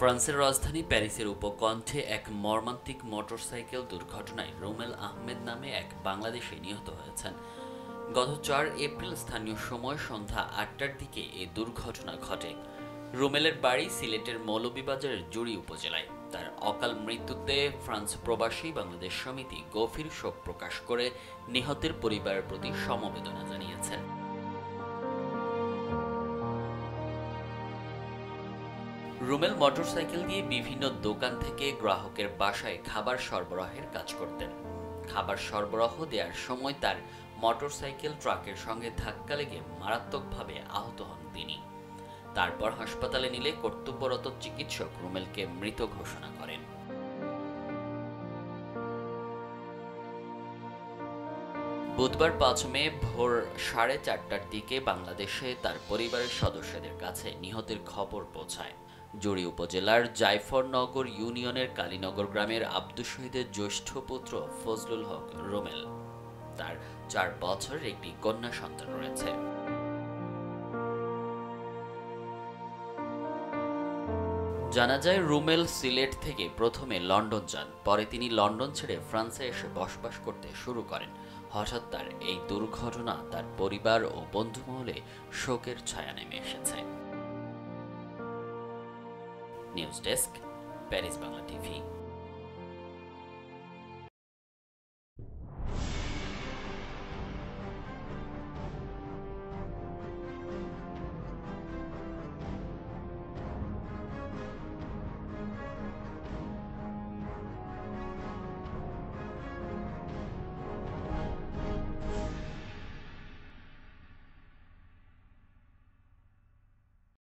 ফ্রান্সের রাজধানী প্যারিসের উপকণ্ঠে এক মর্মান্তিক মোটরসাইকেল দুর্ঘটনায় রুমেল আহমেদ নামে এক বাংলাদেশি নিহত হয়েছেন। গত চার এপ্রিল স্থানীয় সময় সন্ধ্যা আটটার দিকে এ দুর্ঘটনা ঘটে। রুমেলের বাড়ি সিলেটের মৌলভীবাজারের জুড়ি উপজেলায়। তার অকাল মৃত্যুতে ফ্রান্স প্রবাসী বাংলাদেশ সমিতি গভীর শোক প্রকাশ করে নিহতের পরিবারের প্রতি সমবেদনা জানিয়েছে। রুমেল মোটরসাইকেল দিয়ে বিভিন্ন দোকান থেকে গ্রাহকের বাসায় খাবার সরবরাহের কাজ করতেন। খাবার সরবরাহ দেওয়ার সময় তার মোটরসাইকেল ট্রাকের সঙ্গে ধাক্কা লেগে মারাত্মকভাবে আহত হন তিনি। তারপর হাসপাতালে নিলে কর্তব্যরত চিকিৎসক রুমেলকে মৃত ঘোষণা করেন। বুধবার পাঁচ মে ভোর সাড়ে চারটার দিকে বাংলাদেশে তার পরিবারের সদস্যদের কাছে নিহতের খবর পৌঁছায়। জুড়ি উপজেলার জাইফরনগর ইউনিয়নের কালীনগর গ্রামের আব্দুল শহীদের জ্যৈষ্ঠ পুত্র ফজলুল হক রোমেল। তার চার বছরের একটি কন্যা সন্তান রয়েছে। জানা যায়, রুমেল সিলেট থেকে প্রথমে লন্ডন যান। পরে তিনি লন্ডন ছেড়ে ফ্রান্সে এসে বসবাস করতে শুরু করেন। হঠাৎ তার এই দুর্ঘটনা তার পরিবার ও বন্ধু মহলে শোকের ছায়া নেমে এসেছে। news desk Paris Bangla TV